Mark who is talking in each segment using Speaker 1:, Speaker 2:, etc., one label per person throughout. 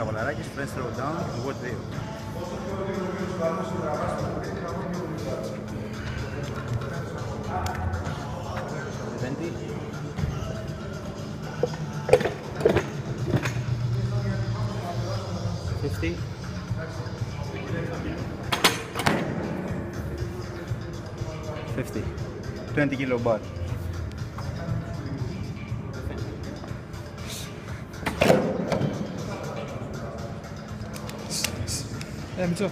Speaker 1: Καβαλαράκης, Friends Throw Down, World 2. Twenty. Fifty. Fifty. Twenty kilo bar.
Speaker 2: Ja, bitte.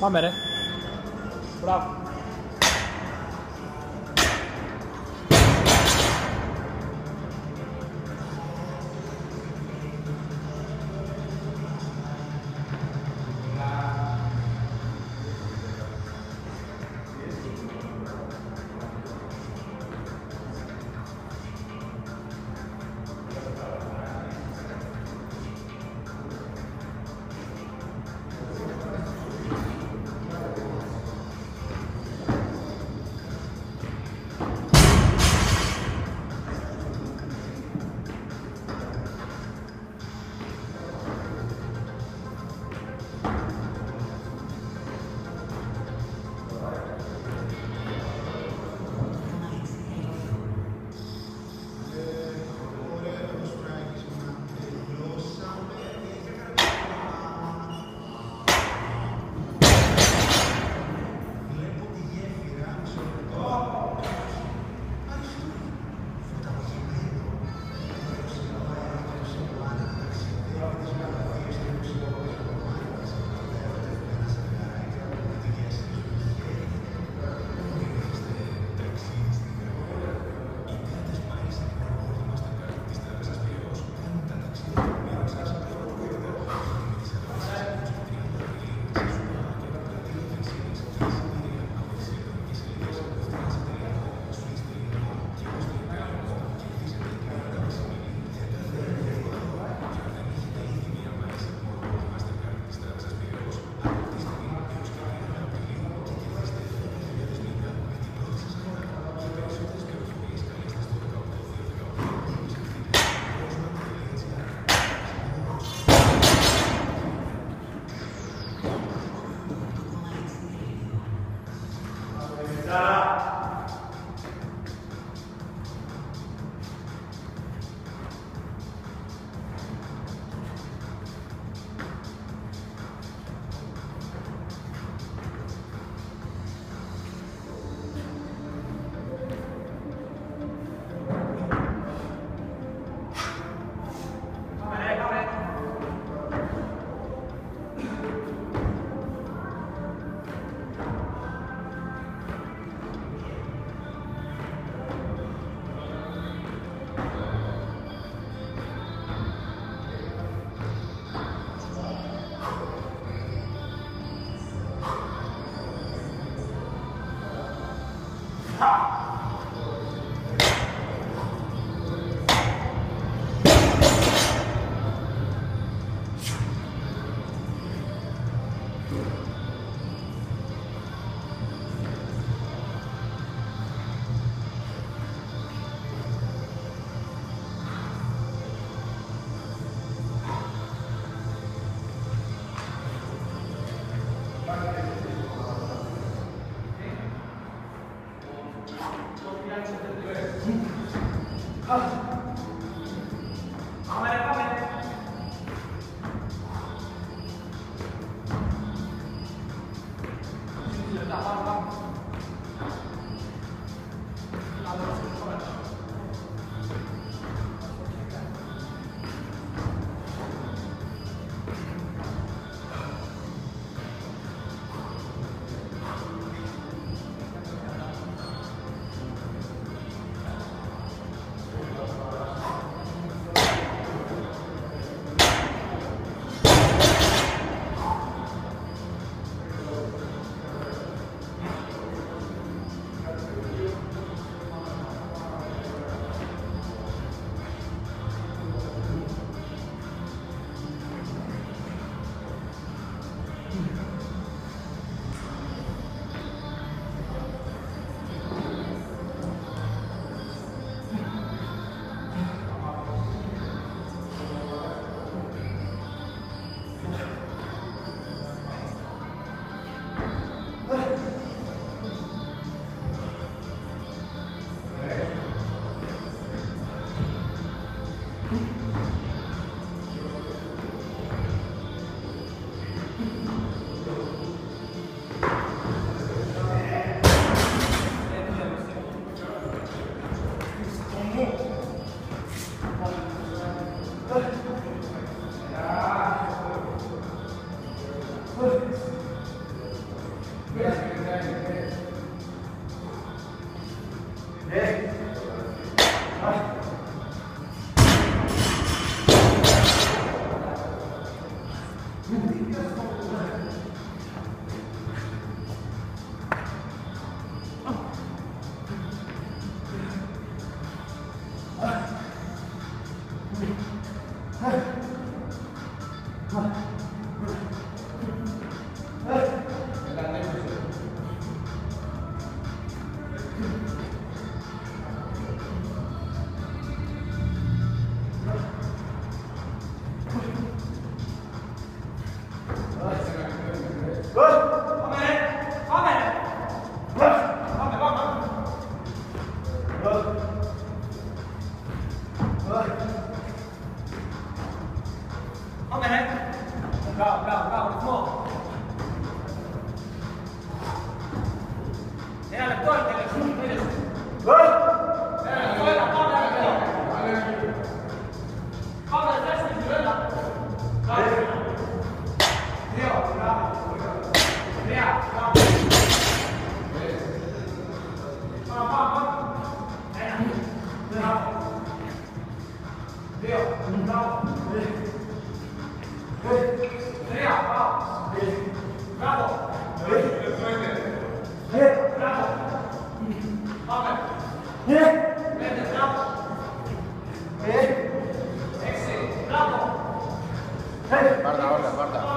Speaker 2: Πάμε ρε. Μπράβο. Era Yeah. Marta, Marta,